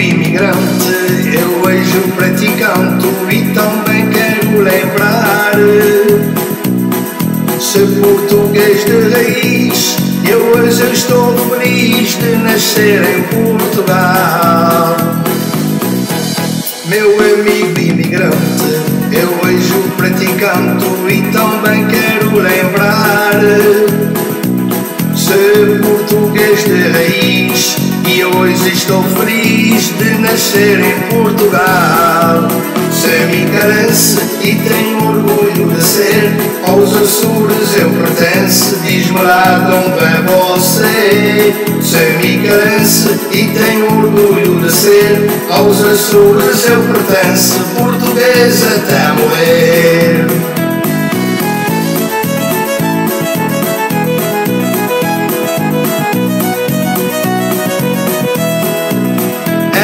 imigrante, eu hoje praticante e também quero lembrar. Se português de raiz, eu hoje estou feliz de nascer em Portugal. Meu amigo imigrante, eu hoje praticante e também quero lembrar. Se português de raiz, estou feliz de nascer em Portugal. Semi carece e tenho orgulho de ser Aos Açores eu pertenço Diz-me onde é você Semi carece e tenho orgulho de ser Aos Açores eu pertenço Português até morrer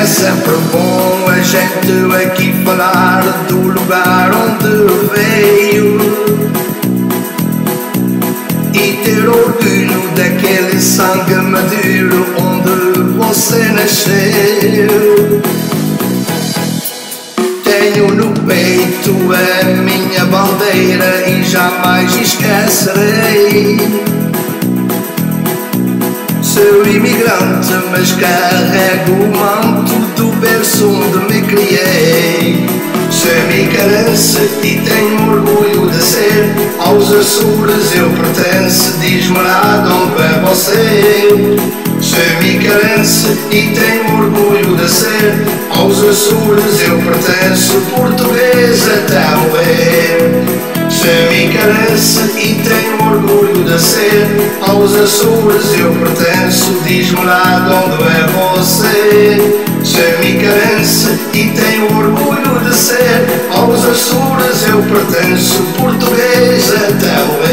É sempre bom a gente aqui falar do lugar onde veio e ter orgulho daquele sangue maduro onde você nasceu. Tenho no peito a minha bandeira e jamais esquecerei. Mas carrego o manto do berço onde me criei. Sou carece e tenho orgulho de ser. Aos Açores eu pertenço, de onde é você. Sou carece e tenho orgulho de ser. Aos Açores eu pertenço, português até morrer. Sou carece e tenho orgulho de ser. Aos Açores eu pertenço, diz-me lá de onde é você. Sou carece e tenho orgulho de ser. Aos Açores eu pertenço, português até morrer.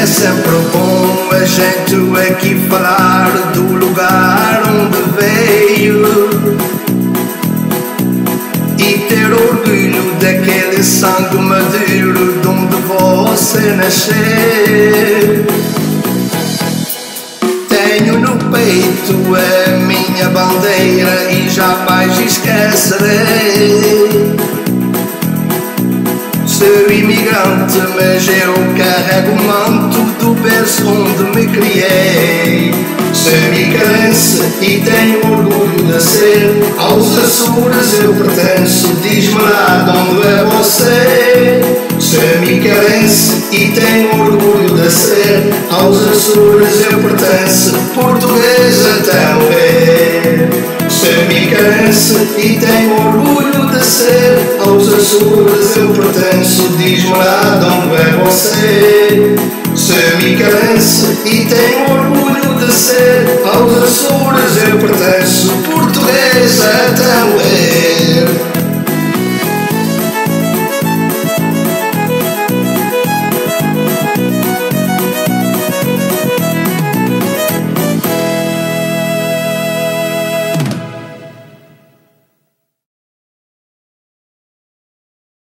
É sempre bom a gente aqui falar do lugar onde veio e ter orgulho daquele sangue maduro de onde você nasceu. Tenho no peito a minha bandeira e jamais esquecerei. Sou imigrante, mas eu carrego o manto do berço onde me criei. Sou imigrante e tenho orgulho de ser. Aos Açores eu pertenço, diz-me lá de onde é você. Imigrante e tenho orgulho de ser. Aos Açores eu pertenço, morrer. Sou imigrante e tenho orgulho de ser. Aos Açores eu pertenço, diz-me lá de onde é você. Sou imigrante e tenho orgulho